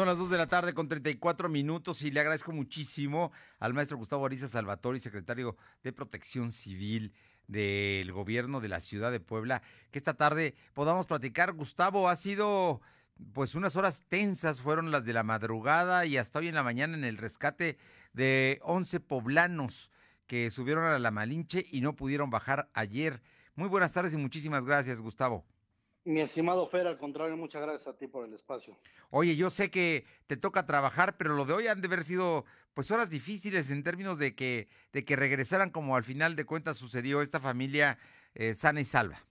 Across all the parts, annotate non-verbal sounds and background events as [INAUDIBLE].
Son las 2 de la tarde con 34 minutos y le agradezco muchísimo al maestro Gustavo Ariza Salvatori, secretario de Protección Civil del gobierno de la ciudad de Puebla, que esta tarde podamos platicar. Gustavo, ha sido pues unas horas tensas, fueron las de la madrugada y hasta hoy en la mañana en el rescate de 11 poblanos que subieron a la Malinche y no pudieron bajar ayer. Muy buenas tardes y muchísimas gracias, Gustavo. Mi estimado Fer, al contrario, muchas gracias a ti por el espacio. Oye, yo sé que te toca trabajar, pero lo de hoy han de haber sido pues horas difíciles en términos de que, de que regresaran como al final de cuentas sucedió esta familia eh, sana y salva.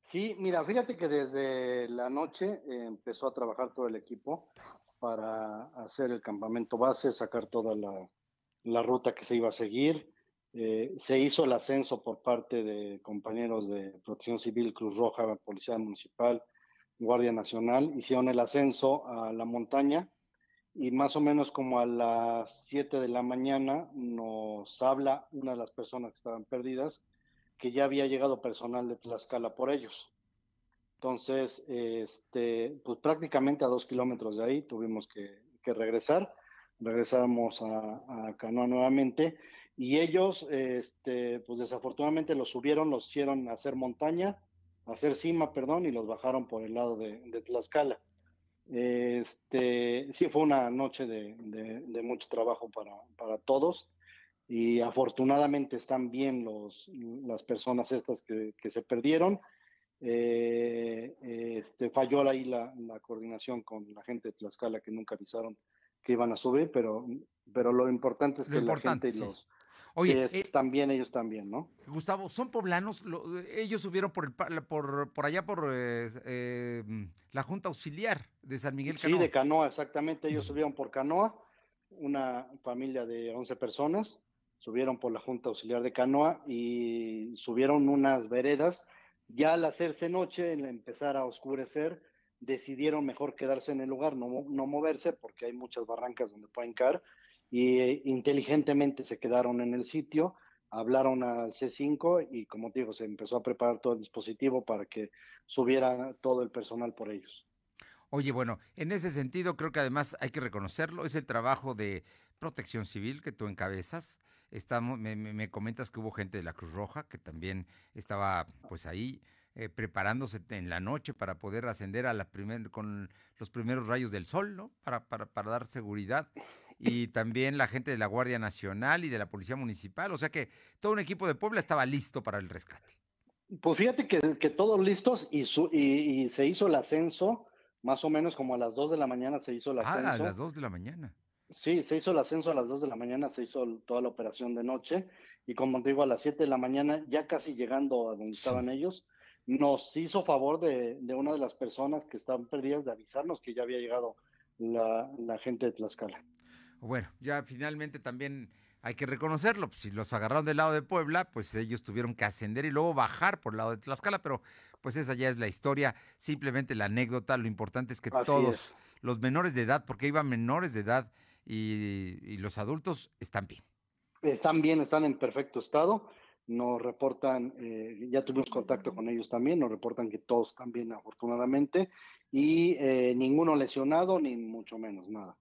Sí, mira, fíjate que desde la noche eh, empezó a trabajar todo el equipo para hacer el campamento base, sacar toda la, la ruta que se iba a seguir. Eh, se hizo el ascenso por parte de compañeros de Protección Civil, Cruz Roja, Policía Municipal, Guardia Nacional, hicieron el ascenso a la montaña y más o menos como a las 7 de la mañana nos habla una de las personas que estaban perdidas que ya había llegado personal de Tlaxcala por ellos. Entonces, este, pues prácticamente a dos kilómetros de ahí tuvimos que, regresar. Regresamos a, a Canoa nuevamente y ellos, este, pues desafortunadamente los subieron, los hicieron hacer montaña, hacer cima, perdón, y los bajaron por el lado de, Tlaxcala. Este, sí, fue una noche de, mucho trabajo para, todos y afortunadamente están bien los, las personas estas que, se perdieron. Eh, este, falló ahí la, la, coordinación con la gente de Tlaxcala que nunca avisaron que iban a subir, pero, pero lo importante es que la gente y los, Oye, sí, están bien, ellos también, ¿no? Gustavo, ¿son poblanos? ellos subieron por, el, por, por allá por eh, eh, la Junta Auxiliar de San Miguel Canoa. Sí, de Canoa, exactamente. Ellos subieron por Canoa, una familia de 11 personas, subieron por la Junta Auxiliar de Canoa y subieron unas veredas. Ya al hacerse noche, al empezar a oscurecer, decidieron mejor quedarse en el lugar, no, no moverse, porque hay muchas barrancas donde pueden caer y inteligentemente se quedaron en el sitio, hablaron al C5 y como digo, se empezó a preparar todo el dispositivo para que subiera todo el personal por ellos. Oye, bueno, en ese sentido creo que además hay que reconocerlo, es el trabajo de protección civil que tú encabezas. Estamos, me, comentas que hubo gente de la Cruz Roja que también estaba pues ahí eh, preparándose en la noche para poder ascender a la primer, con los primeros rayos del sol, ¿no? Para, para, para dar seguridad y también la gente de la Guardia Nacional y de la Policía Municipal. O sea que todo un equipo de Puebla estaba listo para el rescate. Pues fíjate que, todos listos y, y, se hizo el ascenso, más o menos como a las 2 de la mañana se hizo el ascenso. Ah, a las 2 de la mañana. Sí, se hizo el ascenso a las 2 de la mañana, se hizo toda la operación de noche y como te digo, a las 7 de la mañana, ya casi llegando a donde estaban ellos, nos hizo favor de, una de las personas que estaban perdidas de avisarnos que ya había llegado la, la gente de Tlaxcala bueno, ya finalmente también hay que reconocerlo, pues, si los agarraron del lado de Puebla, pues ellos tuvieron que ascender y luego bajar por el lado de Tlaxcala, pero pues esa ya es la historia, simplemente la anécdota, lo importante es que todos los menores de edad, porque iban menores de edad y, los adultos están bien. Están bien, están en perfecto estado, nos reportan, eh, ya tuvimos contacto con ellos también, nos reportan que todos están bien afortunadamente y eh, ninguno lesionado ni mucho menos, nada.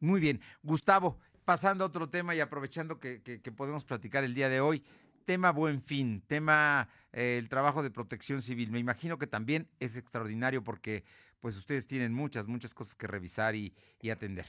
Muy bien. Gustavo, pasando a otro tema y aprovechando que, podemos platicar el día de hoy, tema buen fin, tema eh, el trabajo de protección civil. Me imagino que también es extraordinario porque pues ustedes tienen muchas, muchas cosas que revisar y, atender.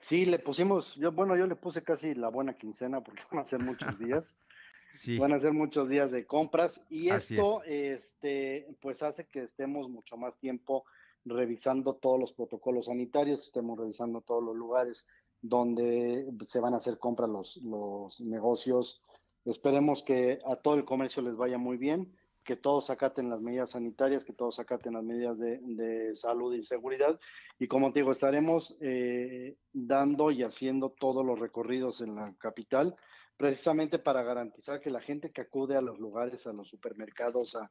Sí, le pusimos, yo, bueno, yo le puse casi la buena quincena porque [LAUGHS] van a ser muchos días. [LAUGHS] sí. Van a ser muchos días de compras y esto, este, pues hace que estemos mucho más tiempo revisando todos los protocolos sanitarios, estemos revisando todos los lugares donde se van a hacer compras los, los negocios. Esperemos que a todo el comercio les vaya muy bien, que todos acaten las medidas sanitarias, que todos acaten las medidas de, salud y seguridad. Y como te digo, estaremos eh, dando y haciendo todos los recorridos en la capital precisamente para garantizar que la gente que acude a los lugares, a los supermercados, a,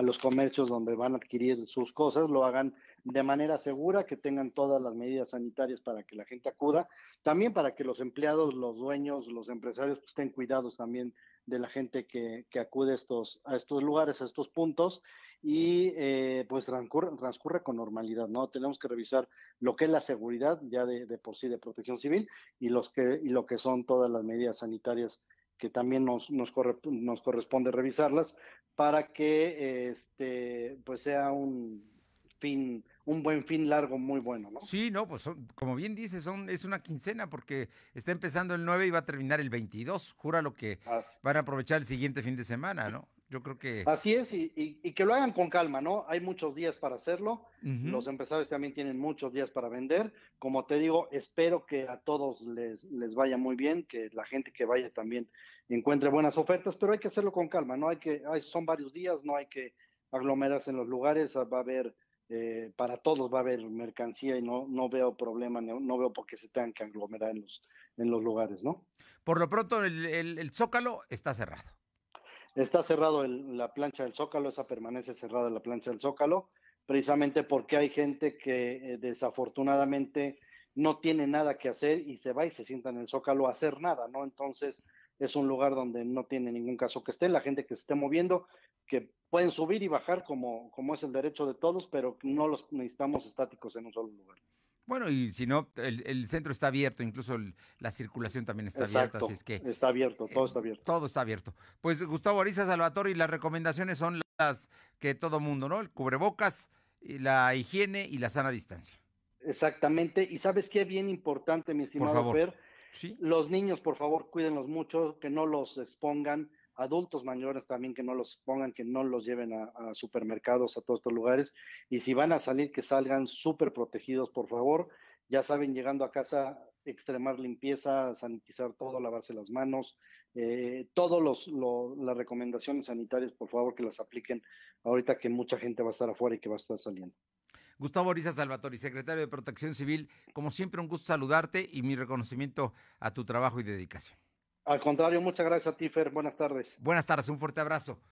los comercios donde van a adquirir sus cosas, lo hagan de manera segura, que tengan todas las medidas sanitarias para que la gente acuda, también para que los empleados, los dueños, los empresarios pues, estén cuidados también de la gente que, que acude a estos, a estos lugares, a estos puntos, y eh, pues transcurre, transcurre, con normalidad, ¿no? Tenemos que revisar lo que es la seguridad ya de, de por sí de protección civil y, los que, y lo que son todas las medidas sanitarias que también nos, nos, corre, nos corresponde revisarlas para que este, pues sea un fin un buen fin largo muy bueno, ¿no? Sí, no, pues como bien dices, son, es una quincena porque está empezando el 9 y va a terminar el 22. Jura lo que van a aprovechar el siguiente fin de semana, ¿no? Yo creo que... Así es, y, y, que lo hagan con calma, ¿no? Hay muchos días para hacerlo, los empresarios también tienen muchos días para vender. Como te digo, espero que a todos les, les vaya muy bien, que la gente que vaya también encuentre buenas ofertas, pero hay que hacerlo con calma, ¿no? Hay que, hay, son varios días, no hay que aglomerarse en los lugares, va a haber eh, para todos va a haber mercancía y no, no veo problema, no, veo por qué se tengan que aglomerar en los, en los lugares, ¿no? Por lo pronto, el, Zócalo está cerrado. Está cerrado la plancha del Zócalo, esa permanece cerrada la plancha del Zócalo, precisamente porque hay gente que eh, desafortunadamente no tiene nada que hacer y se va y se sienta en el Zócalo a hacer nada, ¿no? Entonces, es un lugar donde no tiene ningún caso que esté, la gente que se esté moviendo que pueden subir y bajar como, como es el derecho de todos, pero no los necesitamos estáticos en un solo lugar. Bueno, y si no, el, centro está abierto, incluso la circulación también está abierta, así es que... Está abierto, todo está abierto. Todo está abierto. Pues Gustavo Ariza Salvatore y las recomendaciones son las que todo mundo, ¿no? El cubrebocas, la higiene y la sana distancia. Exactamente, y ¿sabes qué? Bien importante, mi estimado Fer, ¿Sí? los niños, por favor, cuídenlos mucho, que no los expongan adultos mayores también que no los pongan, que no los lleven a, supermercados, a todos estos lugares. Y si van a salir, que salgan súper protegidos, por favor. Ya saben, llegando a casa, extremar limpieza, sanitizar todo, lavarse las manos, eh, todas las recomendaciones sanitarias, por favor, que las apliquen ahorita que mucha gente va a estar afuera y que va a estar saliendo. Gustavo Orisa Salvatori, secretario de Protección Civil, como siempre un gusto saludarte y mi reconocimiento a tu trabajo y dedicación. Al contrario, muchas gracias a ti, Fer. Buenas tardes. Buenas tardes, un fuerte abrazo.